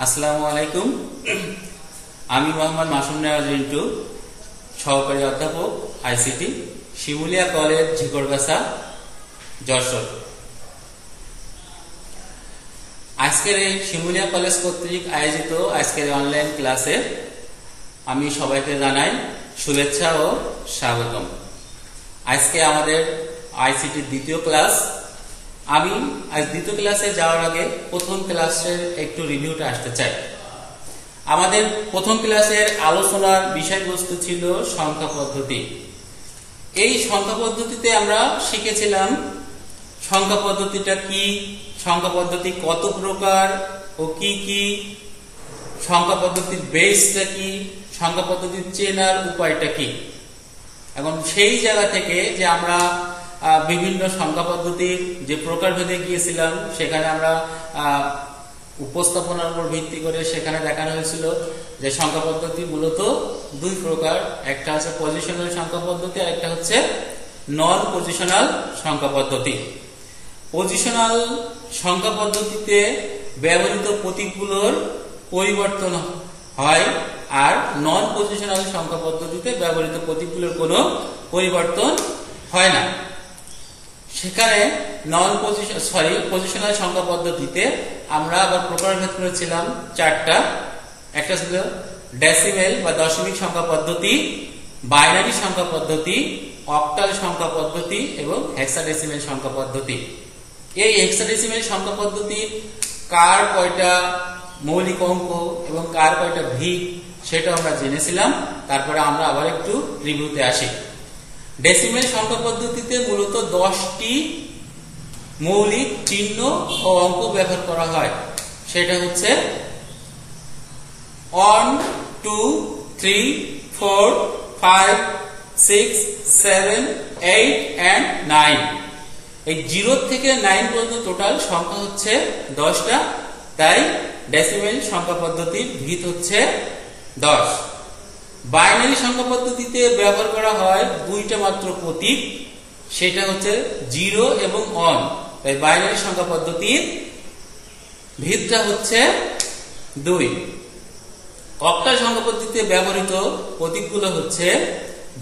আসসালামু আলাইকুম। আমি মোহাম্মদ মাসুম নেওয়াজ রিন্টু, সহকারী অধ্যাপক, আইসিটি, শিমুলিয়া কলেজ, ঝিকরগাছা, যশোর। আজকের এই শিমুলিয়া কলেজ কর্তৃক আয়োজিত আজকের অনলাইন ক্লাসে আমি সবাইকে জানাই শুভেচ্ছা ও স্বাগতম। আজকে আমাদের আইসিটির দ্বিতীয় ক্লাস আমি আজ দ্বিতীয় ক্লাসে যাওয়ার আগে প্রথম ক্লাসের একটু রিভিউটা আসতে চাই। আমাদের প্রথম ক্লাসের আলোচনার বিষয়বস্তু ছিল সংখ্যা পদ্ধতি। এই সংখ্যা পদ্ধতিতে আমরা শিখেছিলাম সংখ্যা পদ্ধতিটা কি, সংখ্যা পদ্ধতি কত প্রকার ও কি কি, সংখ্যা পদ্ধতির বেসটা কি, সংখ্যা পদ্ধতির চেনার উপায়টা কি। এখন সেই জায়গা থেকে যে আমরা বিভিন্ন সংখ্যা পদ্ধতির যে প্রকারভেদে গিয়েছিলাম, সেখানে আমরা উপস্থাপনার উপর ভিত্তি করে সেখানে দেখানো হয়েছিল যে সংখ্যা পদ্ধতি মূলত দুই প্রকার। একটা হচ্ছে পজিশনাল সংখ্যা পদ্ধতি, আর একটা হচ্ছে নন পজিশনাল সংখ্যা পদ্ধতি। পজিশনাল সংখ্যা পদ্ধতিতে ব্যবহৃত প্রতীকগুলোর পরিবর্তন হয়, আর নন পজিশনাল সংখ্যা পদ্ধতিতে ব্যবহৃত প্রতীকগুলোর কোনো পরিবর্তন হয় না। সেখানে নন পজিশন সরি পজিশনাল সংখ্যা পদ্ধতিতে আমরা আবার প্রকারভেদ করেছিলাম চারটা। একটা ছিল ডেসিমেল বা দশমিক সংখ্যা পদ্ধতি বাইনারি সংখ্যা পদ্ধতি অক্টাল সংখ্যা পদ্ধতি এবং হেক্সাডেসিমেল সংখ্যা পদ্ধতি। এই হেক্সাডেসিমেল সংখ্যা পদ্ধতির কার কয়টা মৌলিক অঙ্ক এবং কার কয়টা ভিক সেটা আমরা জেনেছিলাম। তারপরে আমরা আবার একটু রিভিউতে আসি। ডেসিমেল সংখ্যা পদ্ধতিতে মূলত দশটি মৌলিক চিহ্ন ও অঙ্ক ব্যবহার করা হয়। সেটা হচ্ছে one two three four five six seven eight and nine এই জিরো থেকে নাইন পর্যন্ত টোটাল সংখ্যা হচ্ছে দশটা, তাই ডেসিমেল সংখ্যা পদ্ধতির ভিত হচ্ছে দশ। বাইনারি সংখ্যা পদ্ধতিতে ব্যবহার করা হয় দুইটা মাত্র প্রতীক, সেটা হচ্ছে জিরো এবং অন। তাই বাইনারি সংখ্যা পদ্ধতির ভিতটা হচ্ছে দুই। অক্টাল সংখ্যা পদ্ধতিতে ব্যবহৃত প্রতীকগুলো হচ্ছে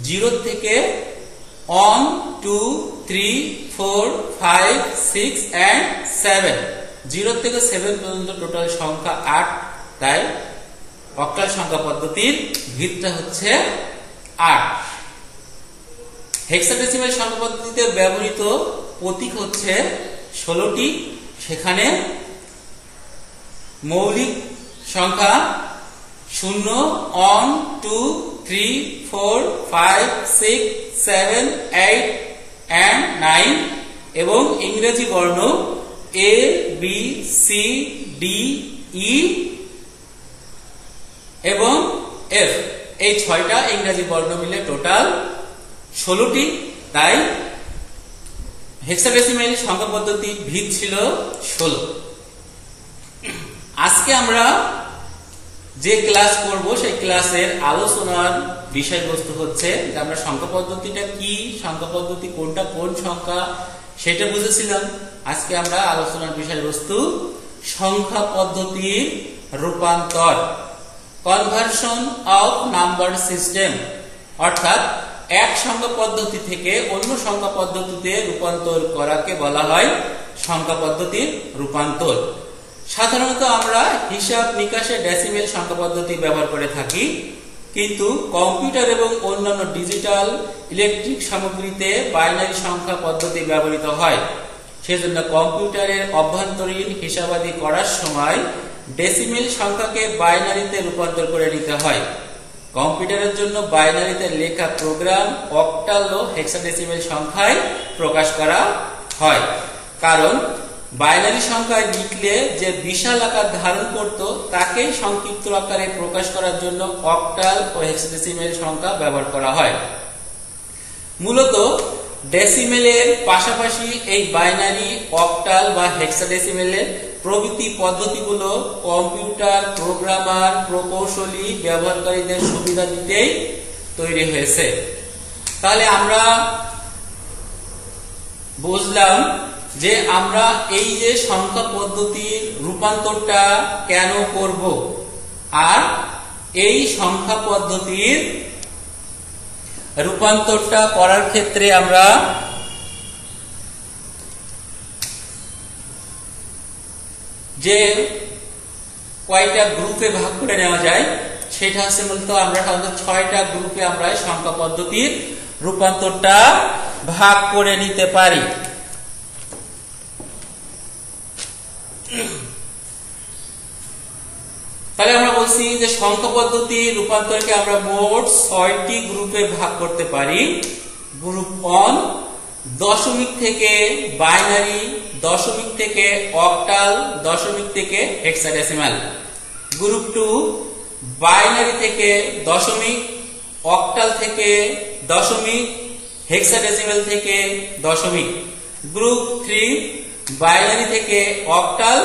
জিরো থেকে one, two, three, four, five, six, and seven. Zero থেকে সেভেন পর্যন্ত টোটাল সংখ্যা আট, তাই অক্টাল সংখ্যা পদ্ধতির ভিতটা হচ্ছে আট। হেক্সাডেসিমাল সংখ্যা পদ্ধতিতে ব্যবহৃত প্রতীক হচ্ছে ষোলোটি। সেখানে মৌলিক সংখ্যা শূন্য one two, three, four, five, six, seven, eight, and nine এবং ইংরেজি বর্ণ A, B, C, D, E এবং এফ। এই ছয়টা ইংরেজি বর্ণ মিলে টোটাল ষোলোটি। তাই হেক্সাডেসিমেল সংখ্যা পদ্ধতির ভিত ছিল ষোলো। আজকে আমরা যে ক্লাস করব, সেই ক্লাসের আলোচনার বিষয়বস্তু হচ্ছে যে আমরা সংখ্যা পদ্ধতিটা কি, সংখ্যা পদ্ধতি কোনটা, কোন সংখ্যা, সেটা বুঝেছিলাম। আজকে আমরা আলোচনার বিষয়বস্তু সংখ্যা পদ্ধতির রূপান্তর। কনভার্সন অফ নাম্বার সিস্টেম অর্থাৎ এক সংখ্যা পদ্ধতি থেকে অন্য সংখ্যা পদ্ধতিতে রূপান্তর করাকে বলা হয় সংখ্যা পদ্ধতির রূপান্তর। সাধারণত আমরা হিসাব নিকাশে ডেসিমেল সংখ্যা পদ্ধতি ব্যবহার করে থাকি, কিন্তু কম্পিউটার এবং অন্যান্য ডিজিটাল ইলেকট্রিক সামগ্রীতে বাইনারি সংখ্যা পদ্ধতি ব্যবহৃত হয়। সেজন্য কম্পিউটারের অভ্যন্তরীণ হিসাবাদি করার সময় ডেসিমেল সংখ্যাকে বাইনারিতে রূপান্তর করে নিতে হয়। কম্পিউটারের জন্য বাইনারিতে লেখা প্রোগ্রাম, অক্টাল ও হেক্সাডেসিমেল সংখ্যায় প্রকাশ করা হয়। কারণ, বাইনারি সংখ্যায় লিখলে যে বিশাল আকার ধারণ করত, তাকেই সংক্ষিপ্ত আকারে প্রকাশ করার জন্য অক্টাল ও হেক্সাডেসিমেল সংখ্যা ব্যবহার করা হয়। মূলত ডেসিমেলের পাশাপাশি এই বাইনারি অক্টাল বা হেক্সাডেসিমেলের প্রভৃতি পদ্ধতিগুলো কম্পিউটার প্রোগ্রামার প্রকৌশলী, ব্যবহারকারীদের সুবিধা দিতেই তৈরি হয়েছে। তাহলে আমরা বুঝলাম যে আমরা এই যে সংখ্যা পদ্ধতির রূপান্তরটা কেন করব, আর এই সংখ্যা পদ্ধতির রূপান্তরটা করার ক্ষেত্রে আমরা যে কয়টা গ্রুপে ভাগ করে নেওয়া যায়, সেটা হচ্ছে মূলত আমরা সাধারণত ছয়টা গ্রুপে আমরা সংখ্যা পদ্ধতির রূপান্তরটা ভাগ করে নিতে পারি। তাহলে আমরা বলছি যে সংখ্যা পদ্ধতি রূপান্তরকে আমরা মোট ছয়টি গ্রুপে ভাগ করতে পারি। গ্রুপ ওয়ান, দশমিক থেকে বাইনারি, দশমিক থেকে অক্টাল, দশমিক থেকে হেক্সাডেসিমাল। গ্রুপ টু, বাইনারি থেকে দশমিক, অক্টাল থেকে দশমিক, হেক্সাডেসিমাল থেকে দশমিক। গ্রুপ থ্রি, বাইনারি থেকে অক্টাল,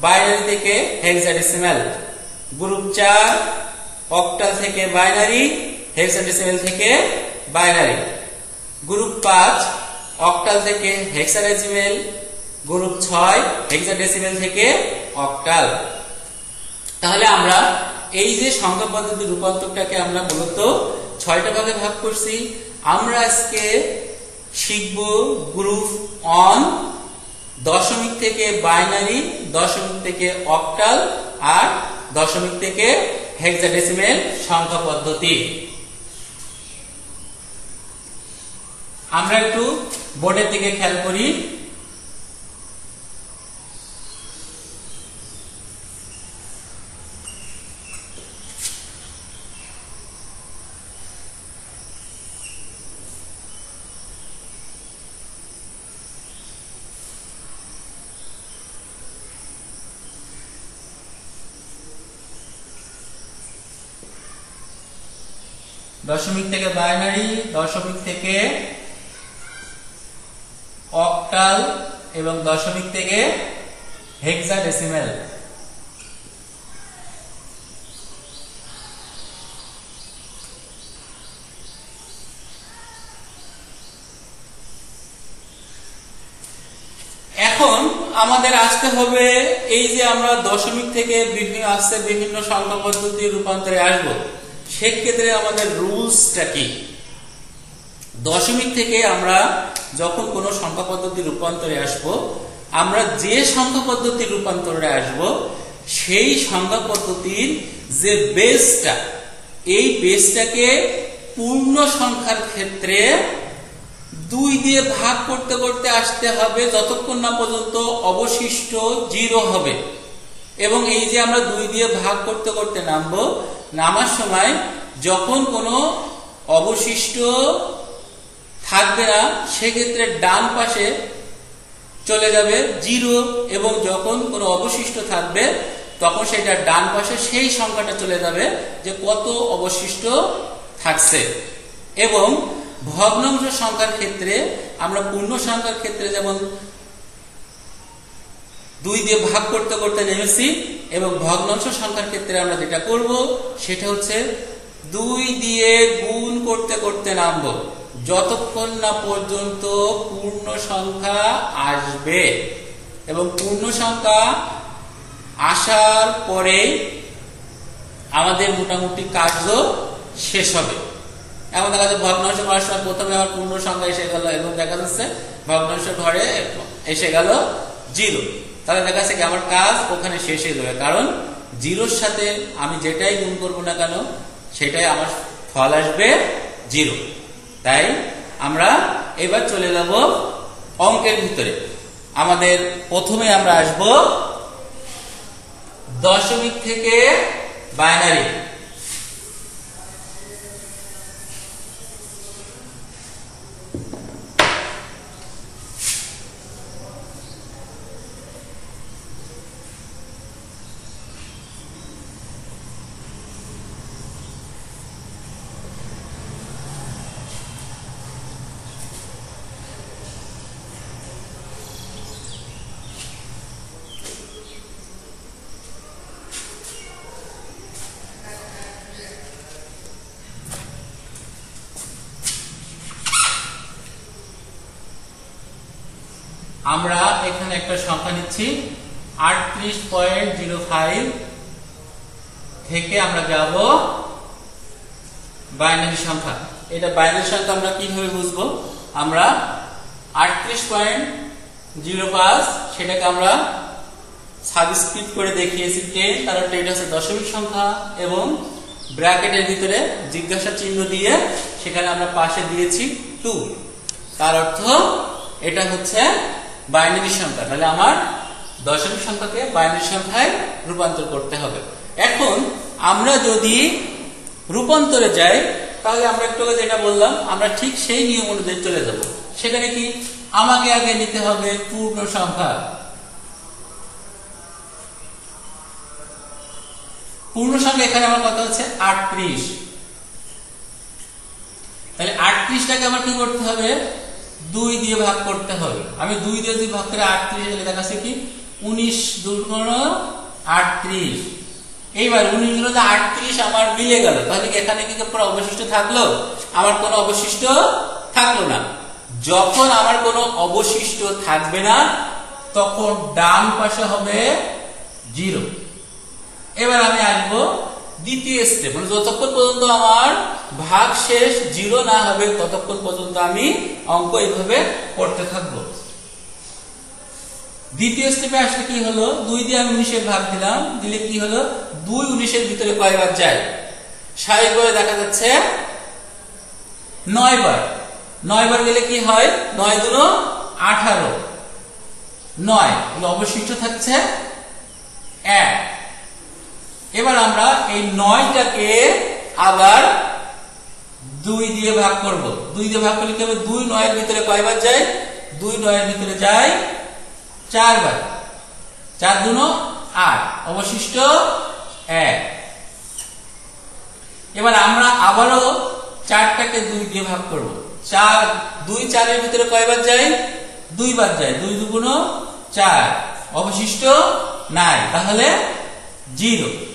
বাইনারি থেকে হেক্সাডেসিমাল। গ্রুপ চার অক্টাল থেকে বাইনারি হেক্সাডেসিমাল থেকে বাইনারি। গ্রুপ পাঁচ, অক্টাল থেকে হেক্সাডেসিমেল গ্রুপ ছয় হেক্সাডেসিমেল থেকে অক্টাল। তাহলে আমরা এই যে সংখ্যা পদ্ধতি রূপান্তরটাকে আমরা মূলত ছয়টা ভাগে ভাগ করছি, আমরা আজকে শিখব গ্রুপ অন দশমিক থেকে বাইনারি, দশমিক থেকে অক্টাল আর দশমিক থেকে হেক্সাডেসিমেল সংখ্যা পদ্ধতি। আমরা একটু বোর্ডের দিকে খেয়াল করি। দশমিক থেকে বাইনারি, দশমিক থেকে অক্টাল এবং দশমিক থেকে হেক্সাডেসিমেল। এখন আমাদের আসতে হবে এই যে আমরা দশমিক থেকে বিভিন্ন আসছে বিভিন্ন সংখ্যা পদ্ধতি রূপান্তরে আসব। সেক্ষেত্রে আমাদের রুলসটা কি? দশমিক থেকে আমরা যখন কোন সংখ্যা পদ্ধতি রূপান্তরে আসব, আমরা যে সংখ্যা পদ্ধতি রূপান্তরে আসব, সেই সংখ্যা পদ্ধতির যে বেসটা, এই বেসটাকে পূর্ণ সংখ্যার ক্ষেত্রে দুই দিয়ে ভাগ করতে করতে আসতে হবে যতক্ষণ না পর্যন্ত অবশিষ্ট জিরো হবে। এবং এই যে আমরা দুই দিয়ে ভাগ করতে করতে নামবো নামার সময় যখন কোনো অবশিষ্ট থাকবে না, সেক্ষেত্রে ডান পাশে চলে যাবে জিরো এবং যখন কোনো অবশিষ্ট থাকবে, তখন সেটা ডান পাশে সেই সংখ্যাটা চলে যাবে যে কত অবশিষ্ট থাকছে। এবং ভগ্নাংশ সংখ্যার ক্ষেত্রে আমরা পূর্ণ সংখ্যার ক্ষেত্রে যেমন দুই দিয়ে ভাগ করতে করতে নেমেছি এবং ভগ্নাংশ সংখ্যার ক্ষেত্রে আমরা যেটা করব, সেটা হচ্ছে দুই দিয়ে গুণ করতে করতে নামবো। যতক্ষণ না পর্যন্ত পূর্ণ সংখ্যা আসবে। এবং পূর্ণ সংখ্যা আসার পরে আমাদের মোটামুটি কার্য শেষ হবে। এখন দেখা যাচ্ছে ভগ্নাংশ করার সময় প্রথমে আমার পূর্ণ সংখ্যা এসে গেল এবং দেখা যাচ্ছে ভগ্নাংশ ঘরে এসে গেল জিরো। তাহলে দেখা যাচ্ছে কি আমার কাজ ওখানে শেষ হয়ে যাবে। কারণ জিরোর সাথে আমি যেটাই গুণ করব না কেন, সেটাই আমার ফল আসবে জিরো। তাই আমরা এবার চলে যাব অঙ্কের ভিতরে। আমাদের প্রথমে আমরা আসব দশমিক থেকে বাইনারি। সংখ্যা নিচ্ছি। আটত্রিশ পয়েন্ট জিরো ফাইভ থেকে আমরা যাব বাইনারি সংখ্যা। এটা বাইনারি সংখ্যা আমরা কীভাবে বুঝব? আমরা আটত্রিশ পয়েন্ট জিরো পাঁচ সেটাকে আমরা সাবস্ক্রিপ্ট করে দেখিয়েছি। টেন কারণ টেন হচ্ছে দশমিক সংখ্যা এবং ব্র্যাকেটের ভিতরে জিজ্ঞাসা চিহ্ন দিয়ে সেখানে আমরা পাশে দিয়েছি টু। তার অর্থ এটা হচ্ছে বাইনারি সংখ্যা, তাহলে আমার দশমিক সংখ্যাকে বাইনারি সংখ্যায় রূপান্তর করতে হবে। এখন আমরা যদি রূপান্তরে যাই, তাহলে আমরা একটু যেটা বললাম, আমরা ঠিক সেই নিয়ম অনুযায়ী চলে যাব। সেখানে কি? আমাকে আগে নিতে হবে পূর্ণ সংখ্যা। পূর্ণ সংখ্যা এখানে আমার কথা হচ্ছে আটত্রিশ। তাহলে আটত্রিশটাকে আমার কি করতে হবে? দুই দিয়ে ভাগ করতে হবে। আমি দুই দিয়ে যদি ভাগ করে, আটত্রিশ হলে দেখাচ্ছে কি? উনিশ দুগুণ আটত্রিশ। এইবার উনিশ গুণ আটত্রিশ আমার মিলে গেল। তাহলে এখানে কি পুরো অবশিষ্ট থাকল? আমার কোনো অবশিষ্ট থাকল না। যখন আমার কোনো অবশিষ্ট থাকবে না, তখন ডান পাশে হবে জিরো। এবার আমি আসব দ্বিতীয় স্টেপ মানে যতক্ষণ পর্যন্ত আমার ভাগ শেষ জিরো না হবে, ততক্ষণ পর্যন্ত আমি অঙ্ক এইভাবে করতে থাকব। দ্বিতীয় স্টেপে আসলে কি হলো? দুই দিয়ে আমি উনিশের ভাগ দিলাম, দিলে কি হলো? দুই উনিশের ভিতরে কয়বার যায়? স্বাভাবিকভাবে দেখা যাচ্ছে নয় বার নয় বার গেলে কি হয়? নয় দুনো আঠারো। নয় অবশিষ্ট থাকছে এক। এবার আমরা এই নয়টাকে আবার দুই দিয়ে ভাগ করব। দুই দিয়ে ভাগ করলে কি হবে? দুই নয়ের ভিতরে কয়বার যায়? দুই নয়ের ভিতরে যায় চারবার। চার দুনো আট। অবশিষ্ট এক। এবার আমরা আবারও চারটাকে দুই দিয়ে ভাগ করব। চার, দুই চারের ভিতরে কয়বার যায়? দুইবার যায়। দুই দুগুণ চার। অবশিষ্ট নাই। তাহলে জিরো।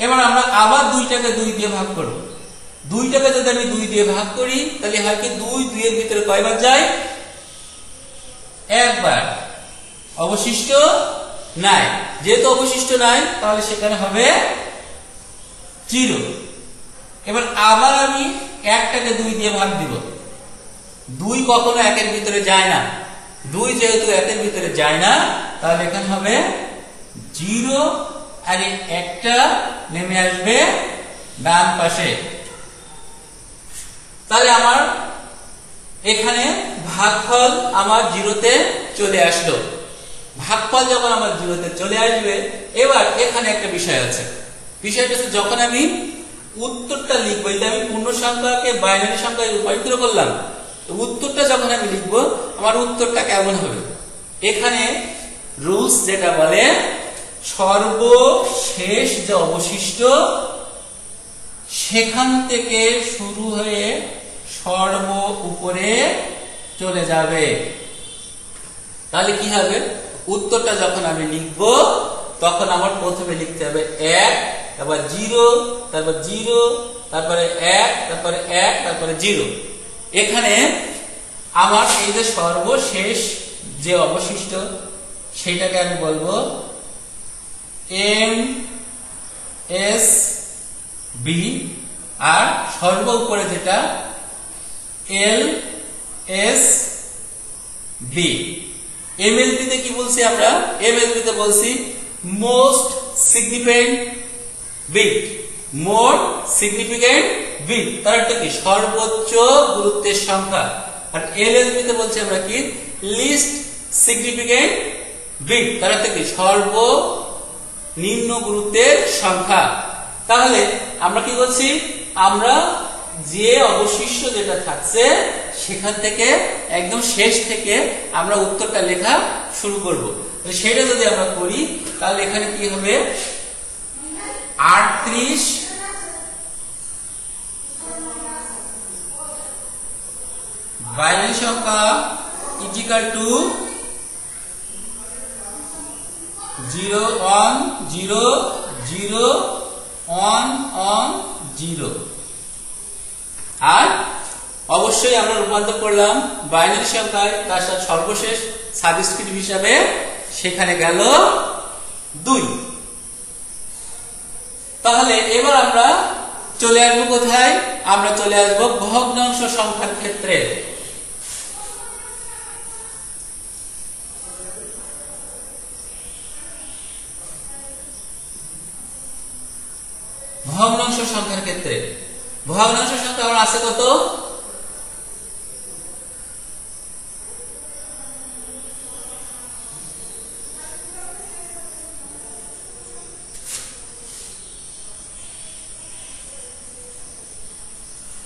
এবার আমরা আবার দুইটাকে দুই দিয়ে ভাগ করব। দুইটাকে যদি আমি দুই দিয়ে ভাগ করি, তাহলে হয় কি দুই, দুইয়ের ভিতরে কয়বার যায়? একবার। অবশিষ্ট নাই। যেহেতু অবশিষ্ট নাই, তাহলে সেখানে হবে জিরো। এবার আবার আমি একটাকে দুই দিয়ে ভাগ দিব। দুই কখনো একের ভিতরে যায় না। দুই যেহেতু একের ভিতরে যায় না, তাহলে এখানে হবে জিরো আর এই একটা নেমে আসবে ডান পাশে। তাহলে আমার এখানে ভাগফল আমার জিরোতে চলে আসলো। ভাগফল যখন আমার জিরোতে চলে আসবে, এবার এখানে একটা বিষয় আছে। বিষয়টা হচ্ছে যখন আমি উত্তরটা লিখব, এটা আমি পূর্ণ সংখ্যাকে বাইনারি সংখ্যায় রূপান্তর করলাম উত্তরটা যখন আমি লিখব, আমার উত্তরটা কেমন হবে? এখানে রুলস যেটা বলে সর্বশেষ যে অবশিষ্ট, সেখান থেকে শুরু হয়ে সর্ব উপরে চলে যাবে। তাহলে কি হবে? উত্তরটা যখন আমি লিখব, তখন আমার প্রথমে লিখতে হবে এক, তারপর জিরো তারপর জিরো, তারপরে এক তারপরে এক, তারপরে জিরো। এখানে আমার এই যে সর্বশেষ যে অবশিষ্ট, সেটাকে আমি বলব এম, এস, বি, আর সর্ব উপরে যেটা, এল, এস, বি। এমএলবি তে কি বলছি আমরা? এমএলবি তে বলছি most significant bit more significant bit তার একটা কি? সর্বোচ্চ গুরুত্বের সংখ্যা। আর এলএলবি তে বলছি আমরা কি? লিস্ট সিগনিফিকেন্ট বিট তার একটা কি? সর্ব নিম্ন গুরুত্বের সংখ্যা। তাহলে আমরা কি করছি? আমরা যে অবশিষ্ট যেটা থাকছে, সেখান থেকে, একদম শেষ থেকে আমরা উত্তরটা লেখা শুরু করব। সেটা যদি আমরা করি, তাহলে এখানে কি হবে? আটত্রিশ বাইনারি সংখ্যা equal to zero one zero zero one one zero. আর অবশ্যই আমরা রূপান্তর করলাম বাইনারি সংখ্যায়, তার সাথে সর্বশেষ সাবস্ক্রিপ্ট হিসাবে সেখানে গেল দুই। তাহলে এবার আমরা চলে আসব কোথায়? আমরা চলে আসব ভগ্নাংশ সংখ্যার ক্ষেত্রে। ভগ্নাংশ সংখ্যার ক্ষেত্রে। ভগ্নাংশ সংখ্যা আমার আছে কত?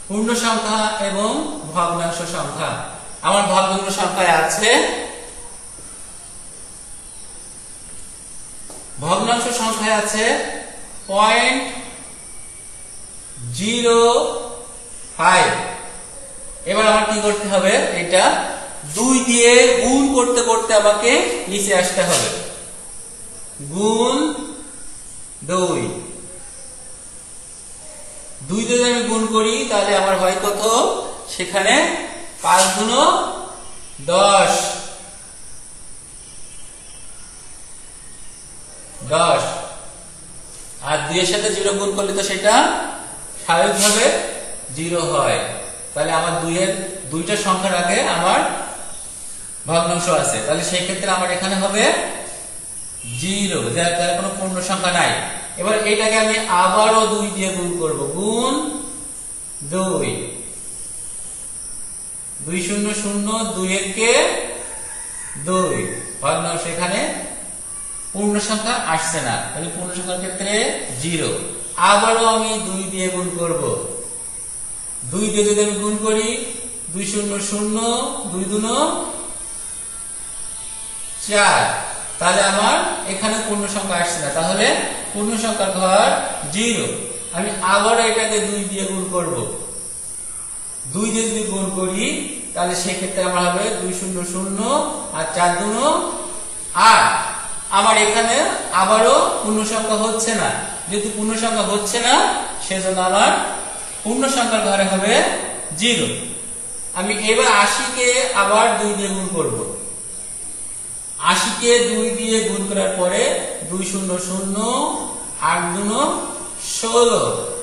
পূর্ণ সংখ্যা এবং ভগ্নাংশ সংখ্যা। আমার ভগ্নাংশ সংখ্যায় আছে ভগ্নাংশ সংখ্যায় আছে পয়েন্ট জিরো ফাইভ। এবার আমার কি করতে হবে? এটা দুই দিয়ে গুণ করতে করতে আমাকে নিচে আসতে হবে। গুণ দুই। দুই যদি আমি গুণ করি, তাহলে আমার হয় কত? সেখানে পাঁচ গুণ দশ। দশ। আর দুইয়ের সাথে জিরো গুণ করলে তো সেটা স্বাভাবিকভাবে জিরো হয়। তাহলে আমার দুইয়ের, দুইটা সংখ্যার আগে আমার ভগ্নাংশ আছে। তাহলে সেই ক্ষেত্রে আমার এখানে হবে জিরো। যার কোনো পূর্ণ সংখ্যা নাই। এবার এটাকে আমি আবারও দুই দিয়ে গুণ করব। গুণ দুই। দুই শূন্য শূন্য দুই একে দুই। ভগ্নাংশ এখানে পূর্ণ সংখ্যা আসছে না। তাহলে পূর্ণ সংখ্যার ক্ষেত্রে জিরো। আবারও আমি দুই দিয়ে গুণ করব। দুই দিয়ে যদি আমি গুণ করি, দুই শূন্য শূন্য, দুই দুন চার। তাহলে আমার এখানে পূর্ণ সংখ্যা আসছে না। তাহলে পূর্ণ সংখ্যার ঘর জিরো। আমি আবারও এটাকে দুই দিয়ে গুণ করব। দুই দিয়ে যদি গুণ করি, তাহলে সেক্ষেত্রে আমার হবে দুই শূন্য শূন্য আর চার দুন আট। আমার এখানে আবারও পূর্ণ সংখ্যা হচ্ছে না। যেহেতু পূর্ণ সংখ্যা হচ্ছে না, সেজন্য আমার পূর্ণ সংখ্যার ঘরে হবে জিরো। আমি এবার আশিকে আবার দুই দিয়ে গুণ করব। আশিকে দুই দিয়ে গুণ করার পরে দুই শূন্য শূন্য, আট দুন ষোলো।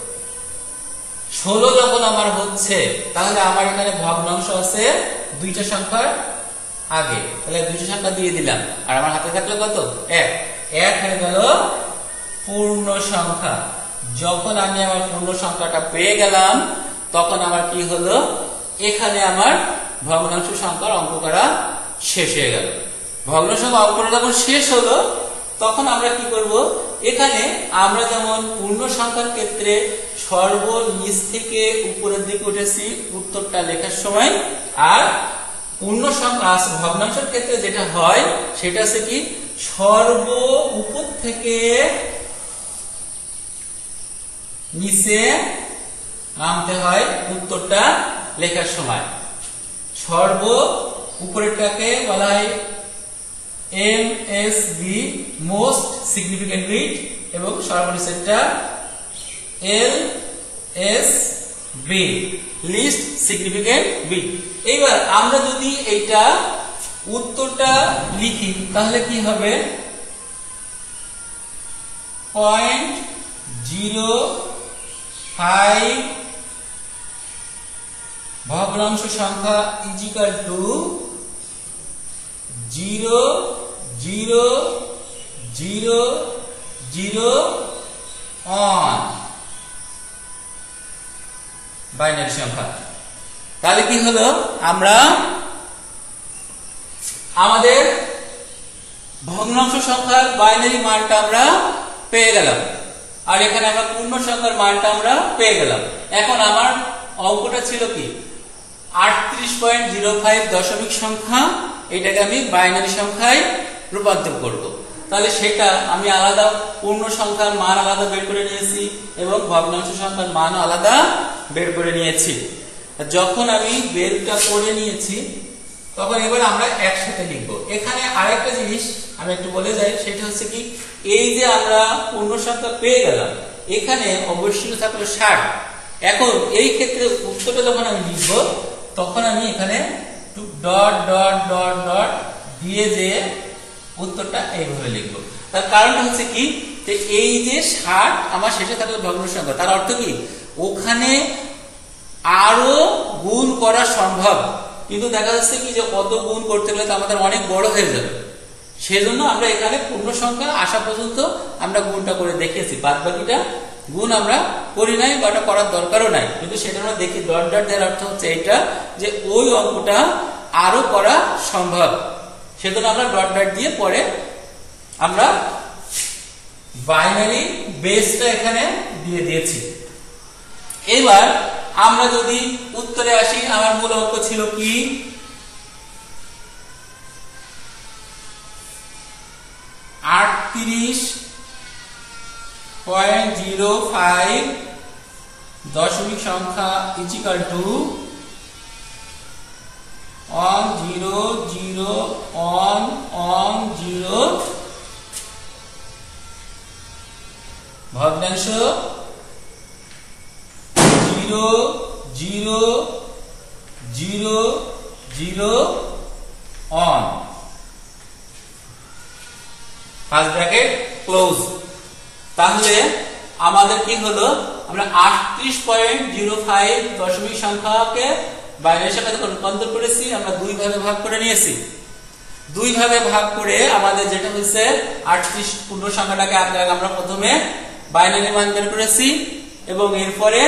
ষোলো যখন আমার হচ্ছে, তাহলে আমার এখানে ভগ্নাংশ আছে দুইটা সংখ্যার আগে। তাহলে দুইটা সংখ্যা দিয়ে দিলাম। আর আমার হাতে থাকল কত? এক। এক হয়ে গেল পূর্ণ সংখ্যা। যখন আমি আমার পূর্ণ সংখ্যাটা পেয়ে গেলাম, তখন আমার কি হলো? এখানে আমার ভগ্নাংশ সংখ্যার অঙ্ক করা শেষ হয়ে গেল। ভগ্ন সংখ্যা অঙ্ক করা যখন শেষ হলো, তখন আমরা কি করব? এখানে আমরা যেমন পূর্ণ সংখ্যার ক্ষেত্রে সর্বনিচ থেকে উপরের দিকে উঠেছি, উত্তরটা লেখার সময়, আর পূর্ণ সংখ্যা ভগ্নাংশের ক্ষেত্রে যেটা হয়, সেটা হচ্ছে কি, সর্ব উপর থেকে নিচে নামতে হয় উত্তরটা লেখার সময়। সর্ব উপরেরটাকে বলা হয় M S B most significant bit এবং সর্বনিচেরটা L S B least significant bit এইবার আমরা যদি এইটা উত্তরটা লিখি, তাহলে কি হবে? পয়েন্ট জিরো ফাইভ, ভগ্নাংশ সংখ্যা equal to zero zero zero zero one binary সংখ্যা। তাহলে কি হলো? আমরা আমাদের ভগ্নাংশ সংখ্যার বাইনারি মানটা আমরা পেয়ে গেলাম। আর এখানে আমরা পূর্ণ সংখ্যার মানটা আমরা পেয়ে গেলাম। এখন আমার অঙ্কটা ছিল কি? আটত্রিশ পয়েন্ট জিরো ফাইভ দশমিক সংখ্যা, এটাকে আমি বাইনারি সংখ্যায় রূপান্তর করব। তাহলে সেটা আমি আলাদা পূর্ণ সংখ্যার মান আলাদা বের করে নিয়েছি এবং ভগ্নাংশ সংখ্যার মান আলাদা বের করে নিয়েছি। যখন আমি বেরটা করে নিয়েছি তখন এবার আমরা একসাথে লিখব। এখানে আরেকটা জিনিস আমি একটু বলে যাই, সেটা হচ্ছে কি, এই যে আমরা পূর্ণ সংখ্যা পেয়ে গেলাম, এখানে অবশ্যই থাকল ষাট। এখন এই ক্ষেত্রে উত্তরটা যখন আমি লিখব, তখন আমি এখানে ডট ডট ডট ডট দিয়ে যে উত্তরটা এইভাবে লিখব। তার কারণটা হচ্ছে কি, যে এই যে ষাট আমার শেষে থাকলে ভগ্ন সংখ্যা, তার অর্থ কি, ওখানে আরও গুণ করা সম্ভব। কিন্তু দেখা যাচ্ছে কি যে কত গুণ করতে গেলে তো আমাদের অনেক বড় হয়ে যাবে। সেজন্য আমরা এখানে পূর্ণ সংখ্যা আসা পর্যন্ত আমরা গুণটা করে দেখেছি। বাদ বাকিটা গুণ আমরা করি নাই বা এটা করার দরকারও নাই। কিন্তু সেটা আমরা দেখি ডট ডট দেওয়ার অর্থ হচ্ছে এটা যে ওই অঙ্কটা আরও করা সম্ভব। সেজন্য আমরা ডট ডট দিয়ে পরে আমরা বাইনারি বেসটা এখানে দিয়ে দিয়েছি। এবার আমরা যদি উত্তরে আসি, আমার মূল অঙ্ক ছিল কি? আটত্রিশ পয়েন্ট জিরো ফাইভ দশমিক সংখ্যা equal to one zero zero one one zero. ভগ্নাংশ zero zero zero zero one first bracket close তাহলে আমাদের কি হলো? আমরা আটত্রিশ পয়েন্ট জিরো ফাইভ দশমিক সংখ্যাকে বাইরের সাথে রূপান্তর করেছি, আমরা দুই ভাগে ভাগ করে নিয়েছি। দুই ভাগে ভাগ করে আমাদের যেটা হচ্ছে আটত্রিশ পূর্ণ সংখ্যাটাকে আমরা প্রথমে বাইনারি মান বের করেছি, এবং এরপরে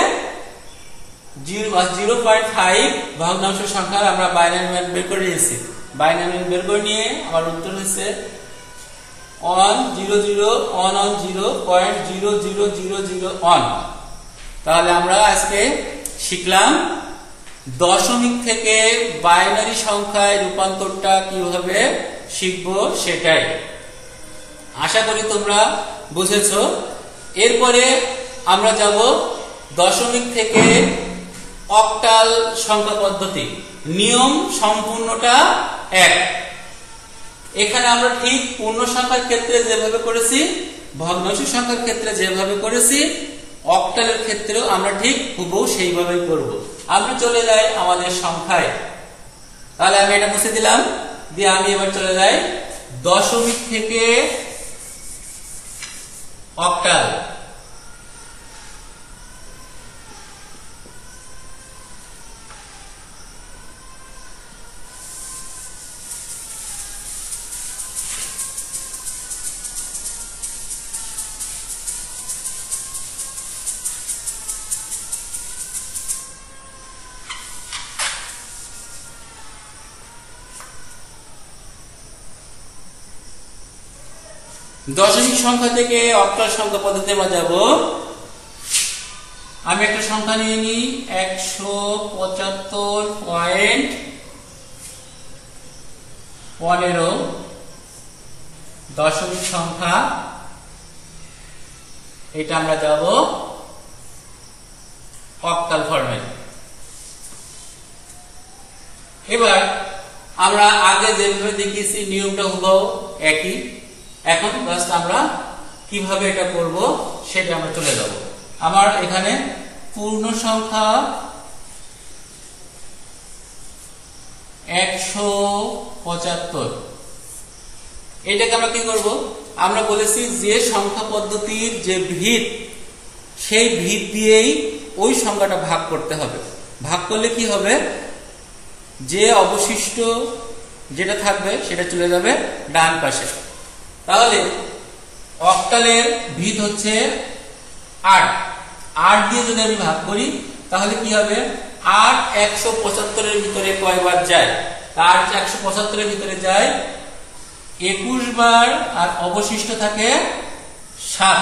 জিরো পয়েন্ট ফাইভ ভগ্নাংশ সংখ্যা আমরা বাইনারি মান বের করে নিয়েছি। মান বের করে নিয়ে আমার উত্তর হচ্ছে one zero zero one one zero point zero zero zero zero one তাহলে আমরা আজকে শিখলাম দশমিক থেকে বাইনারি সংখ্যায় রূপান্তরটা কীভাবে শিখব সেটাই। আশা করি তোমরা বুঝেছ। এরপরে আমরা যাব দশমিক থেকে অক্টাল সংখ্যা পদ্ধতি। নিয়ম সম্পূর্ণটা এক। এখানে আমরা ঠিক পূর্ণ সংখ্যার ক্ষেত্রে যেভাবে করেছি, ভগ্নাংশ সংখ্যার ক্ষেত্রে যেভাবে করেছি, অক্টালের ক্ষেত্রেও আমরা ঠিক হুবহু সেইভাবেই করব। আমরা চলে যাই আমাদের সংখ্যায়। তাহলে আমি এটা মুছে দিলাম, দিয়ে আমি এবার চলে যাই দশমিক থেকে অক্টাল। দশমিক সংখ্যা থেকে অক্টাল সংখ্যা পদ্ধতি আমরা যাব। আমি একটা সংখ্যা নিয়ে নিই, একশো পঁচাত্তর পয়েন্ট পনেরো। দশমিক সংখ্যা, এটা আমরা যাব অক্টাল ফর্মে। এবার আমরা আগে যেভাবে দেখিয়েছি, নিয়মটা হলো একই। এখন জাস্ট আমরা কীভাবে এটা করব সেটা আমরা চলে যাব আমার এখানে পূর্ণ সংখ্যা একশো পঁচাত্তর। এটাকে আমরা কি করব? আমরা বলেছি যে সংখ্যা পদ্ধতির যে ভিত, সেই ভিত দিয়েই ওই সংখ্যাটা ভাগ করতে হবে। ভাগ করলে কি হবে? যে অবশিষ্ট যেটা থাকবে সেটা চলে যাবে ডান পাশে। তাহলে অক্টালের ভিত হচ্ছে আট। আট দিয়ে যদি আমি ভাগ করি, তাহলে কি হবে? আট একশো পঁচাত্তরের ভিতরে কয়বার যায়? আট একশো পঁচাত্তরের ভিতরে যায় একুশ বার, আর অবশিষ্ট থাকে সাত।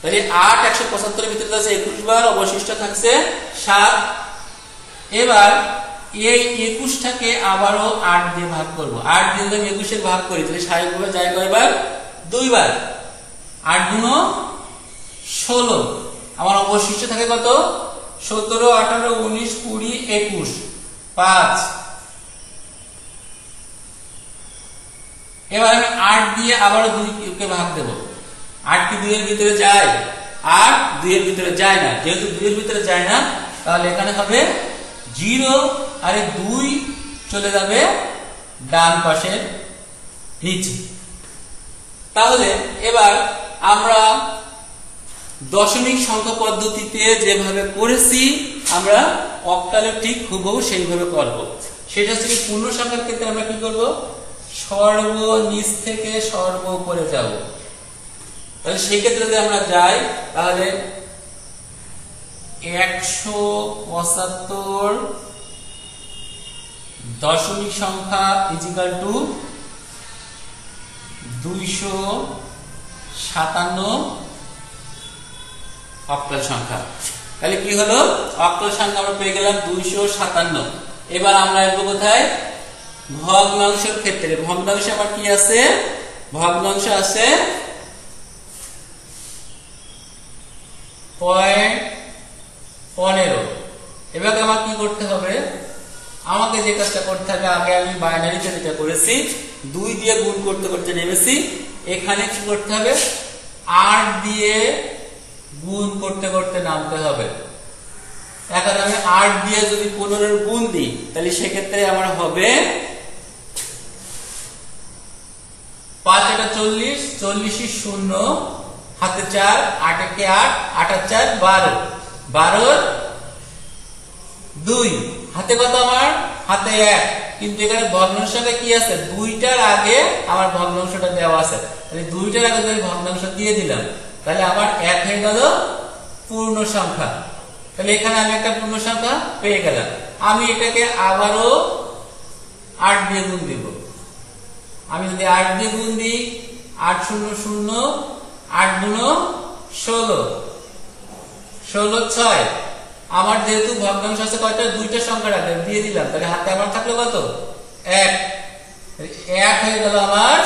তাহলে আট একশো পঁচাত্তরের ভিতরে আছে একুশ বার, অবশিষ্ট থাকছে সাত। এবার এই একুশটাকে আবারও আট দিয়ে ভাগ করব। আট দিয়ে যদি আমি একুশের ভাগ করি, তাহলে স্বাভাবিকভাবে যায় কয়বার দুইবার আট গুণ ষোলো। আমার অবশিষ্ট থাকে কত? সতেরো, আঠারো, উনিশ, কুড়ি, একুশ। পাঁচ। এবার আমি আট দিয়ে আবারও দুইকে ভাগ দেব। আট কি দুইয়ের ভিতরে যায়। আট দুইয়ের ভিতরে যায় না। যেহেতু দুইয়ের ভিতরে যায় না, তাহলে এখানে হবে জিরো আর দুই চলে যাবে ডান পাশের নিচে। তাহলে এবার আমরা দশমিক সংখ্যা পদ্ধতিতে যেভাবে করেছি, আমরা অক্টালে ঠিক হুবহু সেইভাবে করব। সেটা হচ্ছে পূর্ণ সংখ্যার ক্ষেত্রে আমরা কি করব? সর্বনিচ থেকে সর্ব উপরে যাব। তাহলে সেই ক্ষেত্রে যদি আমরা যাই, তাহলে একশো পঁচাত্তর দশমিক সংখ্যা ইজিক্যাল টু দুইশো সাতান্ন অক্টাল সংখ্যা। তাহলে কি হলো? অক্টাল সংখ্যা আমরা পেয়ে গেলাম দুইশো সাতান্ন। এবার আমরা আসব কোথায়? ভগ্নাংশের ক্ষেত্রে। ভগ্নাংশে কি আছে? ভগ্নাংশ আছে পয়েন্ট পনেরো। এবার আমার কি করতে হবে? আমাকে যে কাজটা করতে হবে, আগে আমি বাইনারিতে যেটা করেছি। দুই দিয়ে গুণ করতে করতে নেমেছি। এখানে কি করতে হবে? আট দিয়ে গুণ করতে করতে নামতে হবে। এখন আমি আট দিয়ে যদি পনেরোর গুণ দিই, তাহলে সেক্ষেত্রে আমার হবে পাঁচ এটা চল্লিশ, চল্লিশই শূন্য, হাতে চার আট আট আট আর চার, বারো। বারোর দুই। হাতে কত আমার? হাতে এক। কিন্তু এখানে ভগ্নাংশটা কি আছে? দুইটার আগে আমার ভগ্নাংশটা দেওয়া আছে। তাহলে দুইটার আগে যদি ভগ্নাংশ দিয়ে দিলাম, তাহলে আমার এক হয়ে গেল পূর্ণ সংখ্যা। তাহলে এখানে আমি একটা পূর্ণ সংখ্যা পেয়ে গেলাম। আমি এটাকে আবারও আট দিয়ে গুণ দিব। আমি যদি আট দিয়ে গুণ দিই, আট শূন্য শূন্য, আট গুণ ষোলো। ষোলো ছয় আমার যেহেতু ভগ্নাংশ আছে কয়টা? দুইটা সংখ্যা রাখবে দিয়ে দিলাম। তাহলে হাতে আমার থাকল কত? এক। এক হয়ে গেল আমার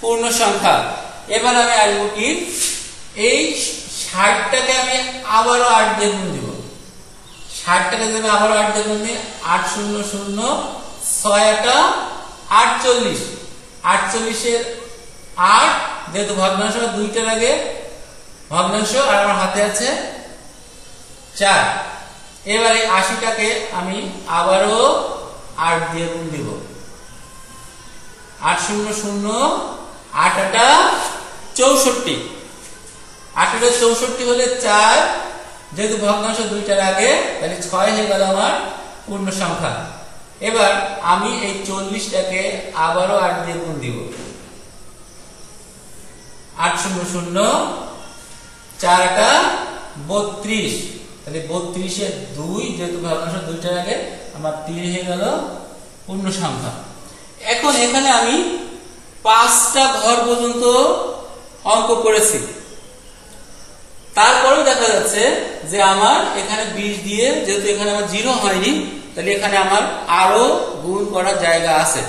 পূর্ণ সংখ্যা। এবার আমি আসব কি? এই ষাটটাকে আমি আবারও আট দিয়ে গুণ দিব। ষাটটাকে যদি আবারও আট দিয়ে গুণ দিই আট শূন্য শূন্য ছয়টা আটচল্লিশ। আটচল্লিশের আট, যেহেতু ভগ্নাংশ, দুইটার আগে ভগ্নাংশ, আর আমার হাতে আছে চার। এবারে আশিটাকে আমি আবারও আট দিয়ে গুণ দিব। আট শূন্য শূন্য, আট আটা চৌষট্টি। আটের চৌষট্টি হলে চার, যেহেতু ভগ্নাংশ দুইটার আগে, তাহলে ছয় হয়ে গেল আমার পূর্ণ সংখ্যা। এবার আমি এই চল্লিশটাকে আবারও আট দিয়ে গুণ দিব। আট শূন্য শূন্য, চার আটা বত্রিশ। তাহলে বত্রিশে দুই যেহেতু ভগ্নাংশ দুইটার আগে, আমার তিন হয়ে গেল পূর্ণ সংখ্যা। এখন এখানে আমি পাঁচটা ঘর পর্যন্ত অঙ্ক করেছি। তারপরেও দেখা যাচ্ছে যে আমার এখানে বিশ দিয়ে যেহেতু এখানে আমার জিরো হয়নি, তাহলে এখানে আমার আরও গুণ করার জায়গা আছে।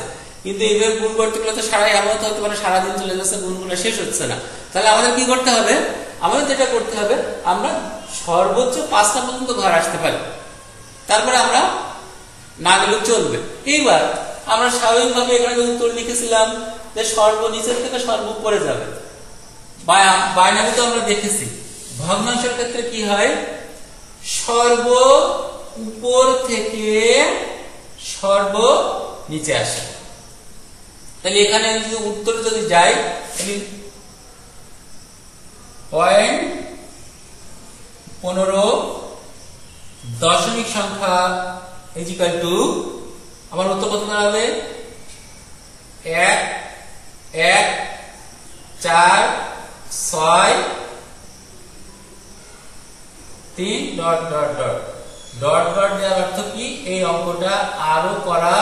কিন্তু এইভাবে গুণ করতে গেলে তো সারা এমন হতে পারে, সারাদিন চলে যাচ্ছে, গুণগুলো শেষ হচ্ছে না। তাহলে আমাদের কি করতে হবে? আমাদের যেটা করতে হবে, আমরা সর্বোচ্চ পাঁচটা পর্যন্ত ঘর আসতে পারি। তারপরে আমরা না গেলেও চলবে। এইবার আমরা স্বাভাবিকভাবে এখানে যদি উত্তর লিখেছিলাম যে সর্বনিচের থেকে সর্ব উপরে যাবে। বাইনারি তো আমরা দেখেছি, ভগ্নাংশের ক্ষেত্রে কি হয়? সর্ব উপর থেকে সর্ব নিচে আসে। তাহলে এখানে যদি উত্তরে যদি যাই পয়েন্ট পনেরো, দশমিক সংখ্যা ইজিক্যাল টু আমার উত্তর কত দাঁড়াবে? এক এক, চার, ছয়, তিন, dot dot dot. Dot dot দেওয়ার অর্থ কি? এই অঙ্কটা আরও করা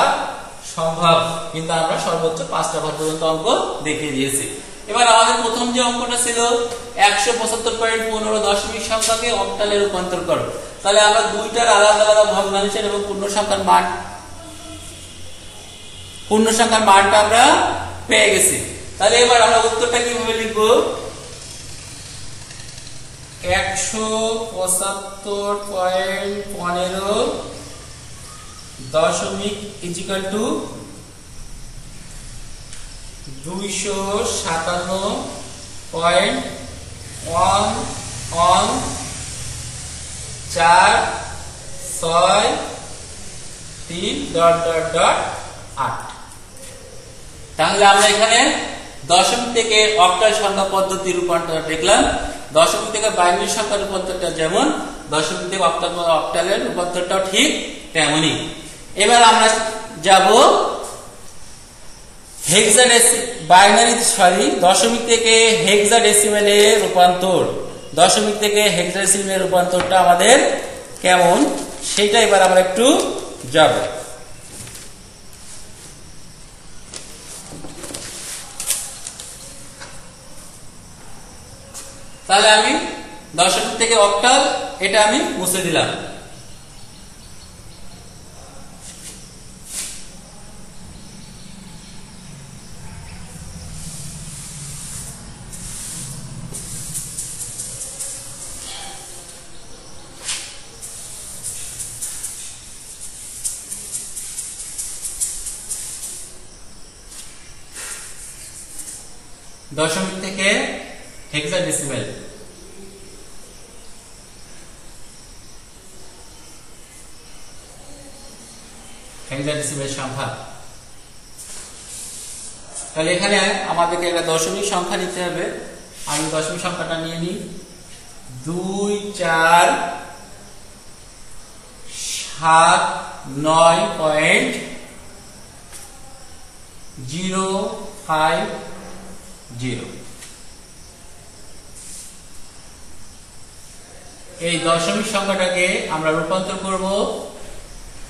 সম্ভব। কিন্তু আমরা সর্বোচ্চ পাঁচটা ঘর পর্যন্ত অঙ্ক দেখিয়ে দিয়েছি। এবার আমাদের প্রথম যে অঙ্কটা ছিল, একশো পঁচাত্তর পয়েন্ট পনেরো দশমিক সংখ্যাকে অক্টালে রূপান্তর করো। তাহলে আমরা দুইটার আলাদা আলাদা ভগ্নাংশের এবং পূর্ণ সংখ্যার মান পূর্ণ সংখ্যার মানটা আমরা পেয়ে গেছি। তাহলে এবার আমরা উত্তরটা কীভাবে লিখব? একশো পঁচাত্তর পয়েন্ট পনেরো দশমিক ইজিক্যাল টু দুইশো সাতান্ন পয়েন্ট ওয়ান ওয়ান চার ছয় তিন ডট ডট ডট আট। তাহলে আমরা এখানে দশমিক থেকে অক্টাল সংখ্যা পদ্ধতির রূপান্তর দেখলাম। দশমিক থেকে বাইনারি সংখ্যা রূপান্তরটা যেমন, দশমিক থেকে অক্টাল অক্টালের রূপান্তরটাও ঠিক তেমনই। এবার আমরা যাব হেক্সাডেসি, বাইনারি সরি, দশমিক থেকে হেক্সাডেসিমেলে রূপান্তর। দশমিক থেকে হেক্সাডেসিমেলে রূপান্তরটা আমাদের কেমন? সেটা এবার আমরা একটু যাব তাহলে আমি দশমিক থেকে অক্টাল, এটা আমি মুছে দিলাম। দশমিক থেকে হেক্সাডেসিমেল হেক্সাডেসিমেল সংখ্যা। তাহলে এখানে আমাদেরকে একটা দশমিক সংখ্যা নিতে হবে। আমি দশমিক সংখ্যাটা নিয়ে নিই। দুই, চার, সাত, নয় পয়েন্ট জিরো, ফাইভ জিরো। এই দশমিক সংখ্যাটাকে আমরা রূপান্তর করব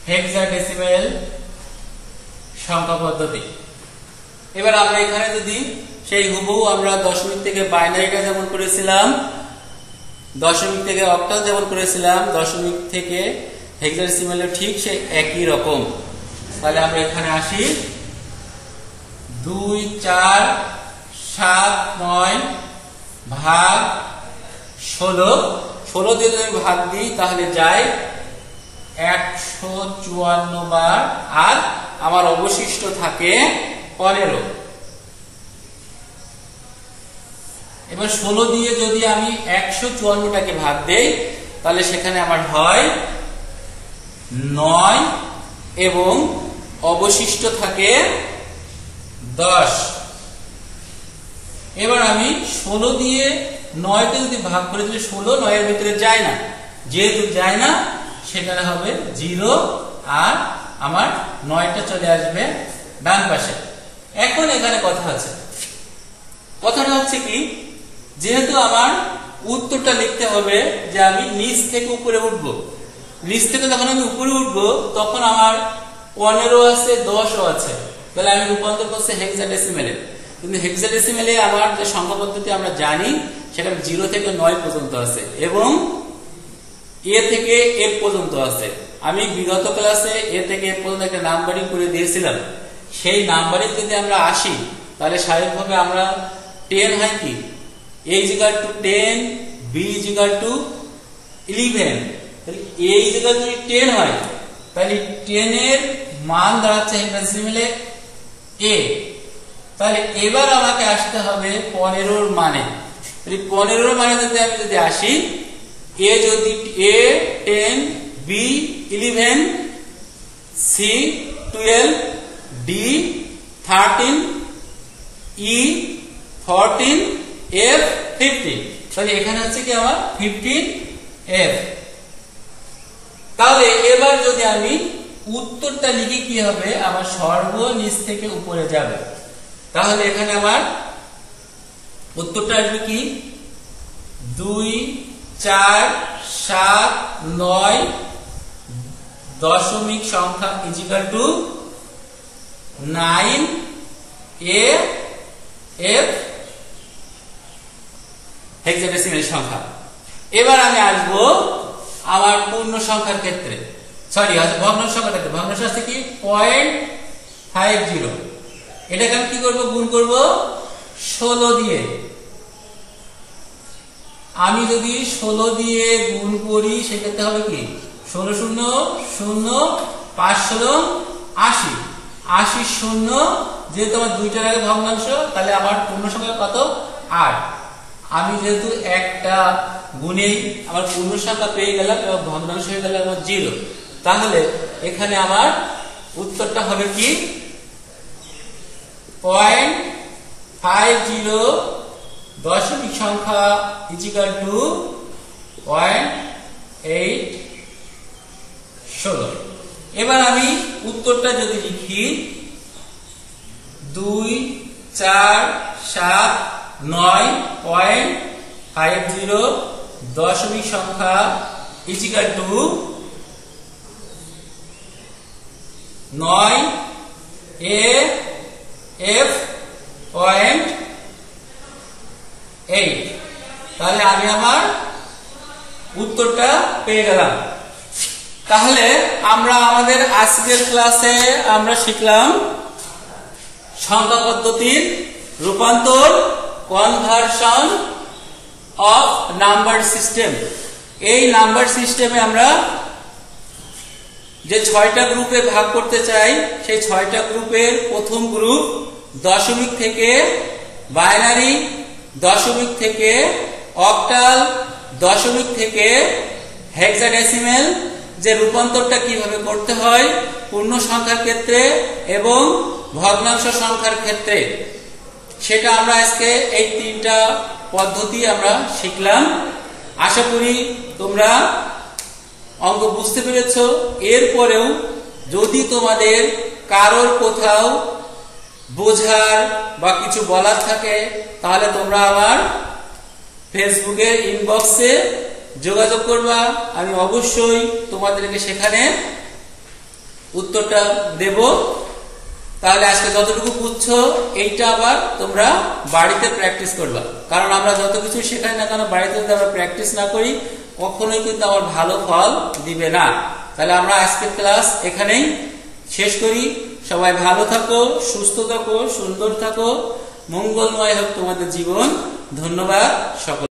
হেক্সাডেসিমেল সংখ্যা পদ্ধতি। এবার আমরা এখানে যদি সেই হুবহু আমরা দশমিক থেকে বাইনারিটা যেমন করেছিলাম, দশমিক থেকে অক্টাল যেমন করেছিলাম, দশমিক থেকে হেক্সাডেসিমেল ঠিক সেই একই রকম। তাহলে আমরা এখানে আসি। দুই, চার সাত, নয়, ভাগ ষোলো। ষোলো দিয়ে যদি ভাগ দিই, তাহলে যায় একশো চুয়ান্ন বার। আর আমার অবশিষ্ট থাকে পনেরো। এবার ষোলো দিয়ে যদি আমি একশো চুয়ান্নটাকে ভাগ দেই, তাহলে সেখানে আমার হয় নয় এবং অবশিষ্ট থাকে দশ। এবার আমি ষোলো দিয়ে নয়কে যদি ভাগ করে দিলে ষোলো, নয়ের ভিতরে যায় না। যেহেতু যায় না, সেখানে হবে জিরো আর আমার নয়টা চলে আসবে ডান পাশে। এখন এখানে কথা আছে। কথাটা হচ্ছে কি? যেহেতু আমার উত্তরটা লিখতে হবে যে আমি নিচ থেকে উপরে উঠব। নিচ থেকে যখন আমি উপরে উঠব, তখন আমার পনেরো আছে, দশও আছে। তাহলে আমি রূপান্তর করছি হেক্সাডেসিমেলে কিন্তু হেক্সাডেসিমেলে আমার যে সংখ্যা পদ্ধতি আমরা জানি সেখানে জিরো থেকে নয় পর্যন্ত আছে এবং এ থেকে এফ পর্যন্ত আছে। আমি বিগত ক্লাসে এ থেকে এফ পর্যন্ত একটা নাম্বারিং করে দিয়েছিলাম। সেই নাম্বারিং যদি আমরা আসি, তাহলে স্বাভাবিকভাবে আমরা টেন হয় কি? A equal to ten B equal to eleven A equal যদি টেন হয়। তাহলে টেনের মান দাঁড়াচ্ছে হেক্সাডেসিমেলে এ তাহলে এবার আমাকে আসতে হবে পনেরোর মানে। পনেরোর মানে যদি আমি যদি আসি, এ যদি A ten, B eleven, C twelve, D thirteen, E fourteen, F fifteen. তাহলে এখানে হচ্ছে কি আমার? Fifteen F. তাহলে এবার যদি আমি উত্তরটা লিখি কি হবে? আমার সর্বনিচ থেকে উপরে যাবে। তাহলে এখানে আমার উত্তরটা আসবে কি? দুই, চার, সাত, নয় দশমিক সংখ্যা equal to nine A F hexadecimal সংখ্যা। এবার আমি আসব আমার পূর্ণ সংখ্যার ক্ষেত্রে। সরি ভগ্ন সংখ্যার ক্ষেত্রে। ভগ্ন সংখ্যা কি? পয়েন্ট ফাইভ জিরো এটাকে আমি কি করব? গুণ করব? ষোলো দিয়ে। আমি যদি ষোলো দিয়ে গুণ করি, সেক্ষেত্রে হবে কি? ষোলো শূন্য শূন্য, পাঁচ ষোলো আশি। আশি শূন্য, যেহেতু আমার দুইটার আগে ভগ্নাংশ, তাহলে আমার পূর্ণ সংখ্যা কত? আট। আমি যেহেতু একটা গুণেই আমার পূর্ণ সংখ্যা পেয়ে গেলাম এবং ভগ্নাংশ হয়ে গেল আমার জিরো তাহলে এখানে আমার উত্তরটা হবে কি? পয়েন্ট ফাইভ জিরো দশমিক সংখ্যা ইজিক্যাল টু পয়েন্ট এইট ষোলো। এবার আমি উত্তরটা যদি লিখি, দুই, চার, সাত, নয় পয়েন্ট ফাইভ জিরো দশমিক সংখ্যা ইজিক্যাল টু নয়, এ এফ পয়েন্ট এইট তাহলে আমি আমার উত্তরটা পেয়ে গেলাম। তাহলে আমরা আমাদের আজকের ক্লাসে আমরা শিখলাম সংখ্যা পদ্ধতির রূপান্তর কনভার্সন অফ নাম্বার সিস্টেম এই নাম্বার সিস্টেমে আমরা যে ছয়টা গ্রুপে ভাগ করতে চাই, সেই ছয়টা গ্রুপের প্রথম গ্রুপ দশমিক থেকে বাইনারি, দশমিক থেকে অক্টাল, দশমিক থেকে হেক্সাডেসিমেল, যে রূপান্তরটা কীভাবে করতে হয়, পূর্ণ সংখ্যার ক্ষেত্রে এবং ভগ্নাংশ সংখ্যার ক্ষেত্রে। সেটা আমরা আজকে এই তিনটা পদ্ধতি আমরা শিখলাম। আশা করি তোমরা অঙ্ক বুঝতে পেরেছ। এরপরেও যদি তোমাদের কারোর কোথাও বোঝার বা কিছু বলার থাকে, তাহলে তোমরা আমার ফেসবুকের ইনবক্সে যোগাযোগ করবা। আমি অবশ্যই তোমাদেরকে সেখানে উত্তরটা দেব। তাহলে আজকে যতটুকু বুঝছ, এইটা আবার তোমরা বাড়িতে প্র্যাকটিস করবা। কারণ আমরা যত কিছু শেখাই না কেন, বাড়িতে যদি আমরা প্র্যাকটিস না করি, কখনোই কিন্তু আমার ভালো ফল দিবে না। তাহলে আমরা আজকের ক্লাস এখানেই শেষ করি। সবাই ভালো থাকো সুস্থ থাকো সুন্দর থাকো। মঙ্গলময় হোক তোমাদের জীবন। ধন্যবাদ সকল